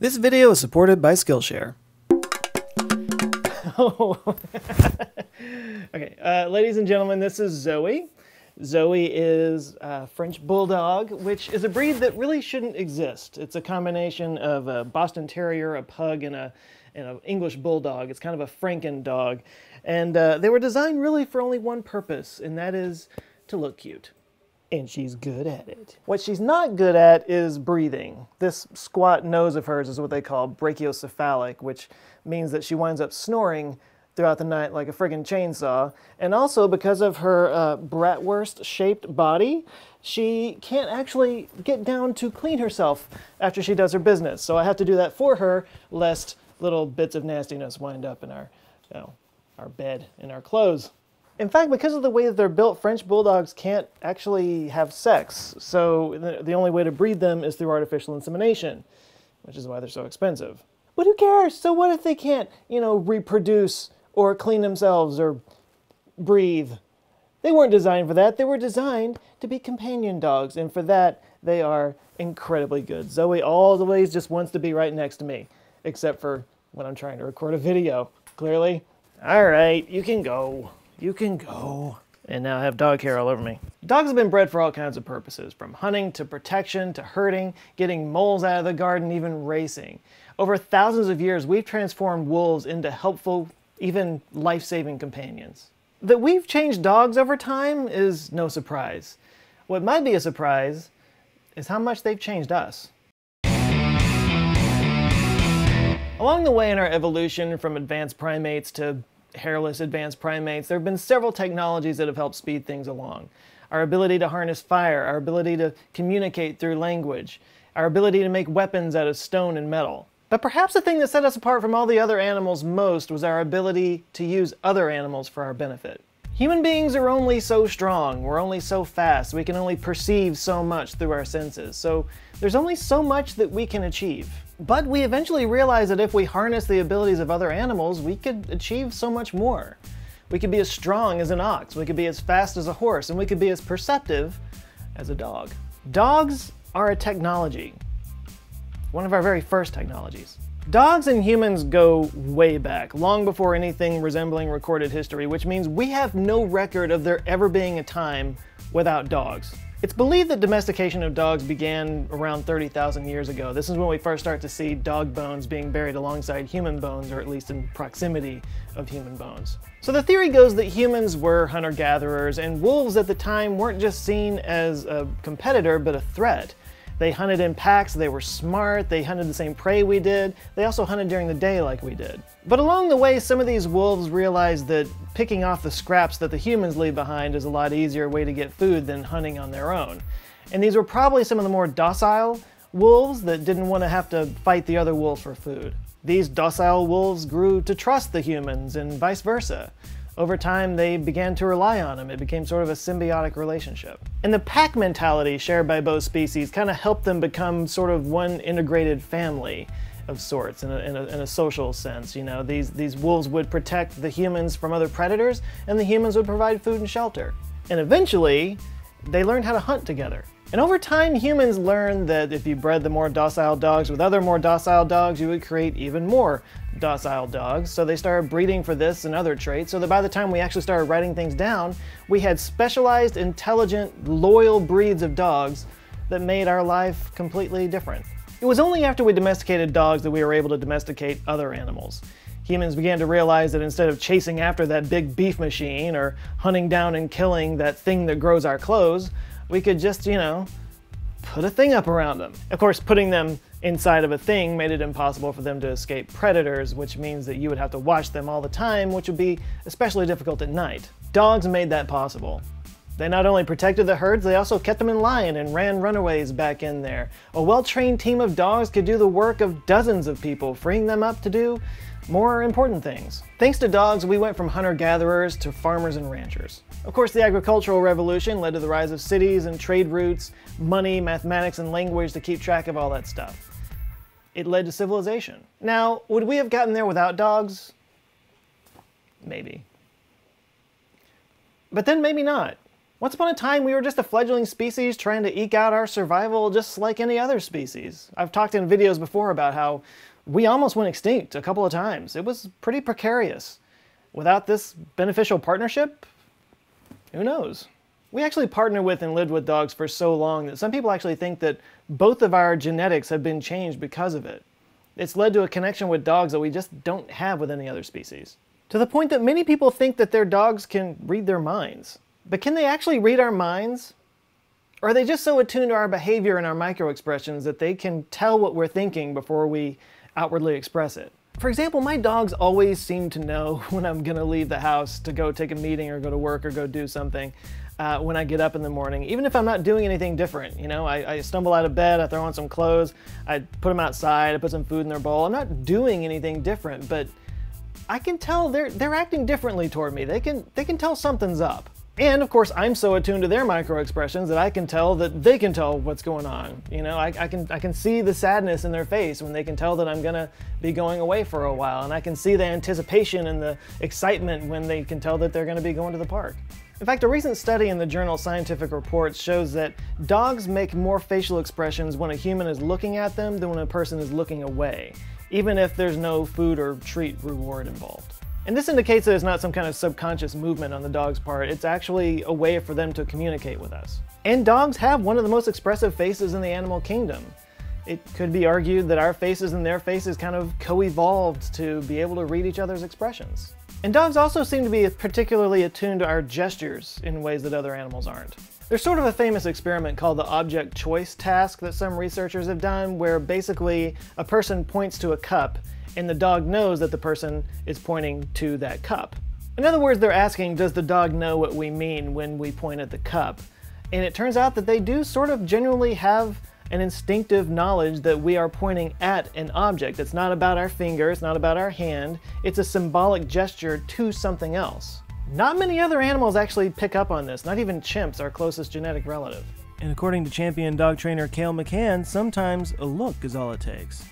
This video is supported by Skillshare. okay, uh, ladies and gentlemen, this is Zoe. Zoe is a French Bulldog, which is a breed that really shouldn't exist. It's a combination of a Boston Terrier, a Pug, and a and an English Bulldog. It's kind of a Franken dog. And uh, they were designed really for only one purpose, and that is to look cute. And she's good at it. What she's not good at is breathing. This squat nose of hers is what they call brachycephalic, which means that she winds up snoring throughout the night like a friggin' chainsaw. And also because of her uh, bratwurst shaped body, she can't actually get down to clean herself after she does her business. So I have to do that for her, lest little bits of nastiness wind up in our, you know, our bed, in our clothes. In fact, because of the way that they're built, French Bulldogs can't actually have sex. So the, only way to breed them is through artificial insemination, which is why they're so expensive. But who cares? So what if they can't, you know, reproduce or clean themselves or breathe. They weren't designed for that. They were designed to be companion dogs, and for that, they are incredibly good. Zoe always just wants to be right next to me, except for when I'm trying to record a video, clearly. All right, you can go. You can go. And now I have dog hair all over me. Dogs have been bred for all kinds of purposes, from hunting to protection to herding, getting moles out of the garden, even racing. Over thousands of years, we've transformed wolves into helpful, even life-saving companions. That we've changed dogs over time is no surprise. What might be a surprise is how much they've changed us. Along the way in our evolution from advanced primates to hairless advanced primates, there have been several technologies that have helped speed things along. Our ability to harness fire, our ability to communicate through language, our ability to make weapons out of stone and metal. But perhaps the thing that set us apart from all the other animals most was our ability to use other animals for our benefit. Human beings are only so strong, we're only so fast, we can only perceive so much through our senses, so there's only so much that we can achieve. But we eventually realized that if we harness the abilities of other animals, we could achieve so much more. We could be as strong as an ox, we could be as fast as a horse, and we could be as perceptive as a dog. Dogs are a technology, one of our very first technologies. Dogs and humans go way back, long before anything resembling recorded history, which means we have no record of there ever being a time without dogs. It's believed that domestication of dogs began around 30,000 years ago. This is when we first start to see dog bones being buried alongside human bones, or at least in proximity of human bones. So the theory goes that humans were hunter-gatherers, and wolves at the time weren't just seen as a competitor, but a threat. They hunted in packs, they were smart, they hunted the same prey we did, they also hunted during the day like we did. But along the way, some of these wolves realized that picking off the scraps that the humans leave behind is a lot easier way to get food than hunting on their own. And these were probably some of the more docile wolves that didn't want to have to fight the other wolves for food. These docile wolves grew to trust the humans and vice versa over time they began to rely on them. It became sort of a symbiotic relationship. And the pack mentality shared by both species kind of helped them become sort of one integrated family of sorts in a, in a, in a social sense. You know, these, these wolves would protect the humans from other predators and the humans would provide food and shelter. And eventually, they learned how to hunt together. And over time, humans learned that if you bred the more docile dogs with other more docile dogs, you would create even more docile dogs. So they started breeding for this and other traits, so that by the time we actually started writing things down, we had specialized, intelligent, loyal breeds of dogs that made our life completely different. It was only after we domesticated dogs that we were able to domesticate other animals. Humans began to realize that instead of chasing after that big beef machine or hunting down and killing that thing that grows our clothes, we could just, you know, put a thing up around them. Of course, putting them inside of a thing made it impossible for them to escape predators, which means that you would have to watch them all the time, which would be especially difficult at night. Dogs made that possible. They not only protected the herds, they also kept them in line and ran runaways back in there. A well-trained team of dogs could do the work of dozens of people, freeing them up to do more important things. Thanks to dogs, we went from hunter-gatherers to farmers and ranchers. Of course, the agricultural revolution led to the rise of cities and trade routes, money, mathematics, and language to keep track of all that stuff. It led to civilization. Now, would we have gotten there without dogs? Maybe. But then maybe not. Once upon a time, we were just a fledgling species trying to eke out our survival just like any other species. I've talked in videos before about how we almost went extinct a couple of times. It was pretty precarious. Without this beneficial partnership, who knows? We actually partnered with and lived with dogs for so long that some people actually think that both of our genetics have been changed because of it. It's led to a connection with dogs that we just don't have with any other species. To the point that many people think that their dogs can read their minds. But can they actually read our minds? Or are they just so attuned to our behavior and our microexpressions that they can tell what we're thinking before we outwardly express it? For example, my dogs always seem to know when I'm gonna leave the house to go take a meeting or go to work or go do something. Uh, when I get up in the morning, even if I'm not doing anything different. You know, I, I, stumble out of bed, I throw on some clothes, I put them outside, I put some food in their bowl. I'm not doing anything different, but I can tell they're they're acting differently toward me. They can they can tell something's up. And of course, I'm so attuned to their micro expressions that I can tell that they can tell what's going on. You know, I, I, can I can see the sadness in their face when they can tell that I'm gonna be going away for a while, and I can see the anticipation and the excitement when they can tell that they're gonna be going to the park. In fact, a recent study in the journal Scientific Reports shows that dogs make more facial expressions when a human is looking at them than when a person is looking away, even if there's no food or treat reward involved. And this indicates that it's not some kind of subconscious movement on the dog's part, it's actually a way for them to communicate with us. And dogs have one of the most expressive faces in the animal kingdom. It could be argued that our faces and their faces kind of co-evolved to be able to read each other's expressions. And dogs also seem to be particularly attuned to our gestures in ways that other animals aren't. There's sort of a famous experiment called the object choice task that some researchers have done where basically a person points to a cup and the dog knows that the person is pointing to that cup. In other words, they're asking, does the dog know what we mean when we point at the cup? And it turns out that they do sort of genuinely have an instinctive knowledge that we are pointing at an object. It's not about our finger, it's not about our hand, it's a symbolic gesture to something else. Not many other animals actually pick up on this, not even chimps, our closest genetic relative. And according to champion dog trainer Kayl McCann, sometimes a look is all it takes.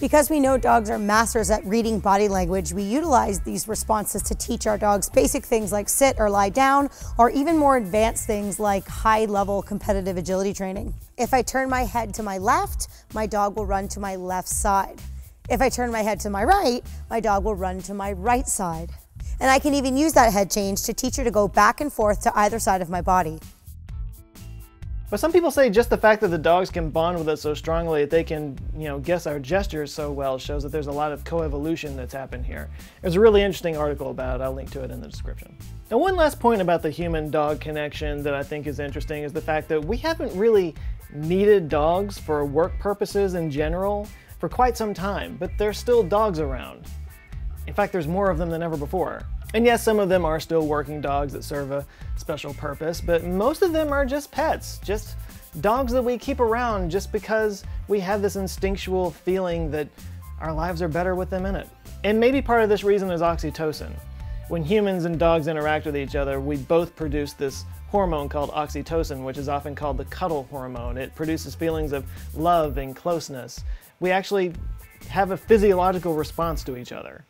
Because we know dogs are masters at reading body language, we utilize these responses to teach our dogs basic things like sit or lie down, or even more advanced things like high level competitive agility training. If I turn my head to my left, my dog will run to my left side. If I turn my head to my right, my dog will run to my right side. And I can even use that head change to teach her to go back and forth to either side of my body. But some people say just the fact that the dogs can bond with us so strongly that they can, you know, guess our gestures so well shows that there's a lot of coevolution that's happened here. There's a really interesting article about it. I'll link to it in the description. Now, one last point about the human-dog connection that I think is interesting is the fact that we haven't really needed dogs for work purposes in general for quite some time, but there's still dogs around. In fact, there's more of them than ever before. And yes, some of them are still working dogs that serve a special purpose, but most of them are just pets, just dogs that we keep around just because we have this instinctual feeling that our lives are better with them in it. And maybe part of this reason is oxytocin. When humans and dogs interact with each other, we both produce this hormone called oxytocin, which is often called the cuddle hormone. It produces feelings of love and closeness. We actually have a physiological response to each other.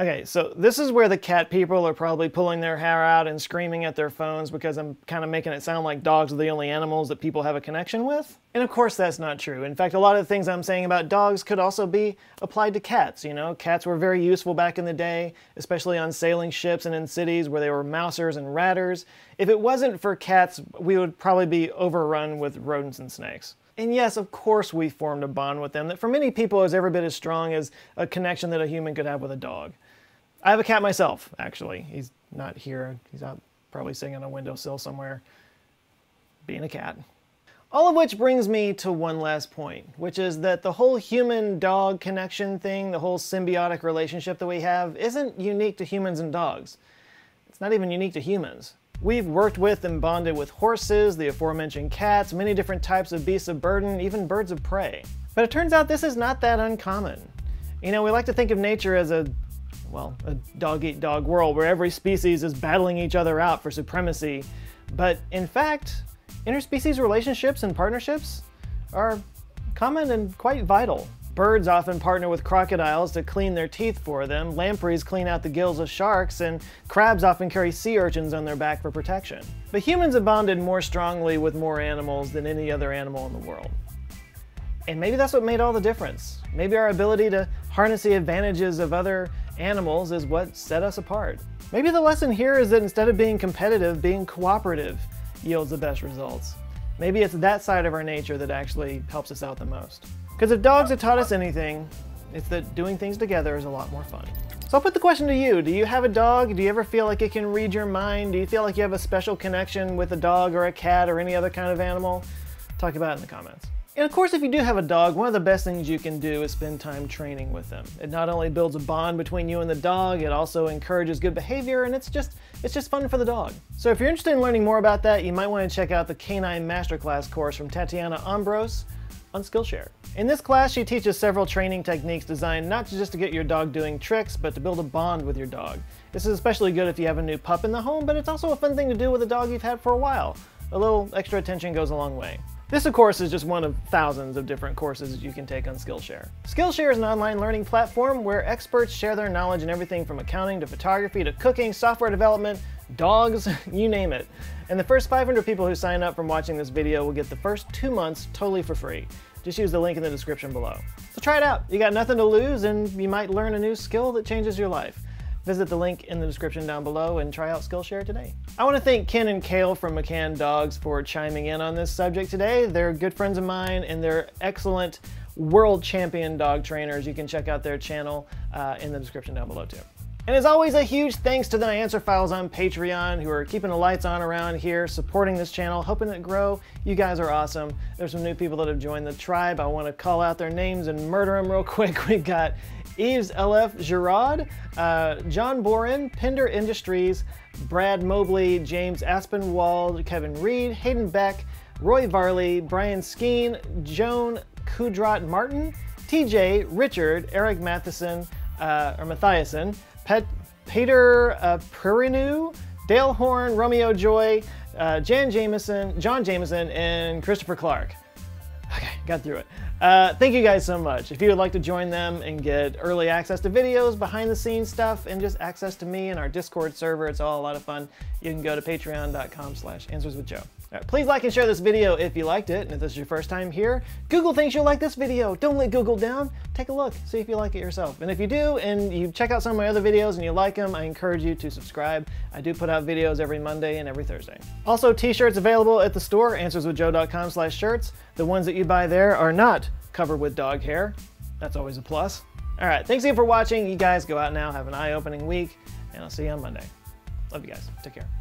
Okay, so this is where the cat people are probably pulling their hair out and screaming at their phones because I'm kind of making it sound like dogs are the only animals that people have a connection with. And of course that's not true. In fact, a lot of the things I'm saying about dogs could also be applied to cats, you know? Cats were very useful back in the day, especially on sailing ships and in cities where they were mousers and ratters. If it wasn't for cats, we would probably be overrun with rodents and snakes. And yes, of course we formed a bond with them that for many people is every bit as strong as a connection that a human could have with a dog. I have a cat myself, actually. He's not here. He's out probably sitting on a windowsill somewhere, being a cat. All of which brings me to one last point, which is that the whole human-dog connection thing, the whole symbiotic relationship that we have, isn't unique to humans and dogs. It's not even unique to humans. We've worked with and bonded with horses, the aforementioned cats, many different types of beasts of burden, even birds of prey. But it turns out this is not that uncommon. You know, we like to think of nature as a well, a dog-eat-dog world where every species is battling each other out for supremacy. But in fact, interspecies relationships and partnerships are common and quite vital. Birds often partner with crocodiles to clean their teeth for them, lampreys clean out the gills of sharks, and crabs often carry sea urchins on their back for protection. But humans have bonded more strongly with more animals than any other animal in the world. And maybe that's what made all the difference. Maybe our ability to harness the advantages of other animals is what set us apart. Maybe the lesson here is that instead of being competitive, being cooperative yields the best results. Maybe it's that side of our nature that actually helps us out the most. Because if dogs have taught us anything, it's that doing things together is a lot more fun. So I'll put the question to you. Do you have a dog? Do you ever feel like it can read your mind? Do you feel like you have a special connection with a dog or a cat or any other kind of animal? Talk about it in the comments. And of course, if you do have a dog, one of the best things you can do is spend time training with them. It not only builds a bond between you and the dog, it also encourages good behavior, and it's just it's just fun for the dog. So if you're interested in learning more about that, you might want to check out the Canine Masterclass course from Tatiana Ambros on Skillshare. In this class, she teaches several training techniques designed not just to get your dog doing tricks, but to build a bond with your dog. This is especially good if you have a new pup in the home, but it's also a fun thing to do with a dog you've had for a while. A little extra attention goes a long way. This, of course, is just one of thousands of different courses you can take on Skillshare. Skillshare is an online learning platform where experts share their knowledge in everything from accounting to photography to cooking, software development, dogs, you name it. And the first 500 people who sign up from watching this video will get the first two months totally for free. Just use the link in the description below. So try it out. You got nothing to lose and you might learn a new skill that changes your life. Visit the link in the description down below and try out Skillshare today. I want to thank Ken and Kayl from McCann Dogs for chiming in on this subject today. They're good friends of mine and they're excellent world champion dog trainers. You can check out their channel uh, in the description down below too. And as always, a huge thanks to the Answer Files on Patreon who are keeping the lights on around here, supporting this channel, helping it grow. You guys are awesome. There's some new people that have joined the tribe. I want to call out their names and murder them real quick. We got Yves LF Girard, uh, John Boren, Pender Industries, Brad Mobley, James Aspenwald, Kevin Reed, Hayden Beck, Roy Varley, Brian Skeen, Joan Kudrat Martin, TJ, Richard, Eric Matheson, uh, or Matthiasen, Pet, Peter uh, Dale Horn, Romeo Joy, uh, Jan Jameson, John Jameson, and Christopher Clark. Okay, got through it. Uh, thank you guys so much. If you would like to join them and get early access to videos, behind the scenes stuff, and just access to me and our Discord server, it's all a lot of fun, you can go to patreon.com slash answerswithjoe. Right, please like and share this video if you liked it, and if this is your first time here, Google thinks you'll like this video. Don't let Google down. Take a look, see if you like it yourself. And if you do, and you check out some of my other videos and you like them, I encourage you to subscribe. I do put out videos every Monday and every Thursday. Also, t-shirts available at the store, answerswithjoe.com slash shirts. The ones that you buy there are not covered with dog hair. That's always a plus. All right, thanks again for watching. You guys go out now, have an eye-opening week, and I'll see you on Monday. Love you guys. Take care.